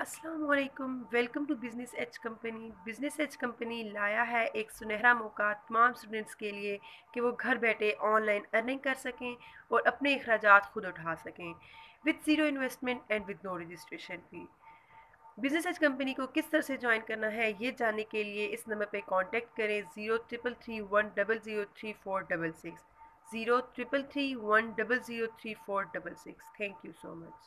Aslam welcome to business H company business H company लाया है एक सुनहरा मौका तमाम स्टूडेंट्स के लिए कि वो घर बैठे ऑनलाइन अर्निंग कर सकें और अपने अखराज खुद उठा सकें with zero investment and with no registration fee business H company को किस तरह से ज्वाइन करना है ये जानने के लिए इस नंबर पर कॉन्टेक्ट करें zero triple three one double zero three four double six zero triple three one double zero three four double six thank you so much